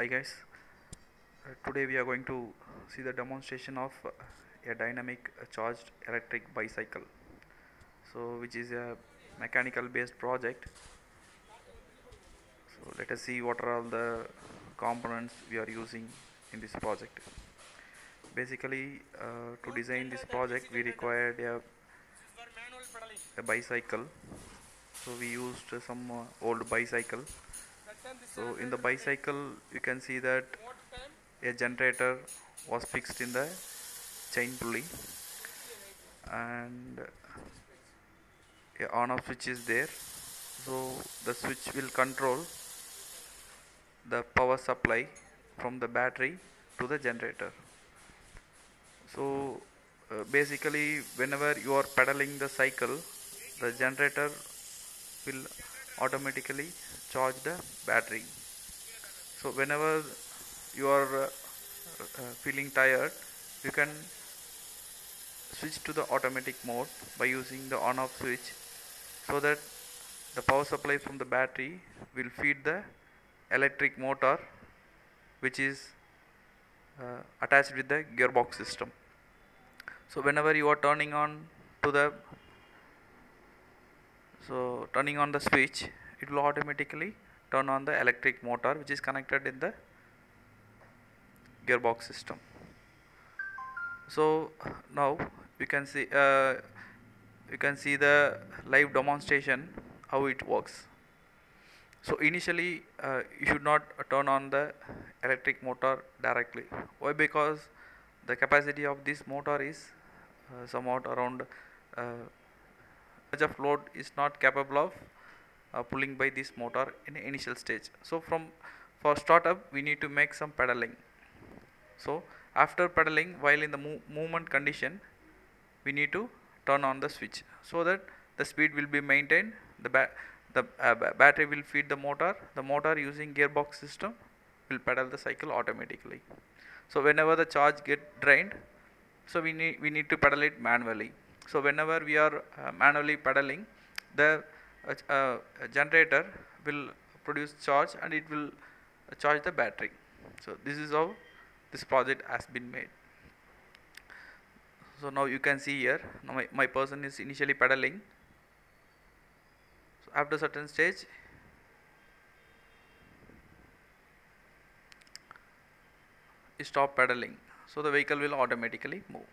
Hi guys, uh, today we are going to see the demonstration of uh, a dynamic uh, charged electric bicycle. So which is a mechanical based project. So let us see what are all the components we are using in this project. Basically uh, to design this project we required a, a bicycle. So we used some uh, old bicycle so in the bicycle you can see that a generator was fixed in the chain pulley and a on off switch is there. So the switch will control the power supply from the battery to the generator. So uh, basically whenever you are pedaling the cycle the generator will automatically charge the battery. So whenever you are uh, uh, feeling tired you can switch to the automatic mode by using the on off switch so that the power supply from the battery will feed the electric motor which is uh, attached with the gearbox system. So whenever you are turning on to the so turning on the switch it will automatically turn on the electric motor which is connected in the gearbox system. So now you can see uh, you can see the live demonstration how it works. So initially uh, you should not turn on the electric motor directly. Why? Because the capacity of this motor is uh, somewhat around uh, much of load is not capable of uh, pulling by this motor in initial stage. So from for startup we need to make some pedaling. So after pedaling while in the mo movement condition we need to turn on the switch so that the speed will be maintained. The ba the uh, ba battery will feed the motor. The motor using gearbox system will pedal the cycle automatically. So whenever the charge get drained so we need we need to pedal it manually so whenever we are uh, manually pedaling the uh, uh, generator will produce charge and it will charge the battery. So this is how this project has been made. So now you can see here now my, my person is initially pedaling. So after certain stage stop pedaling. So the vehicle will automatically move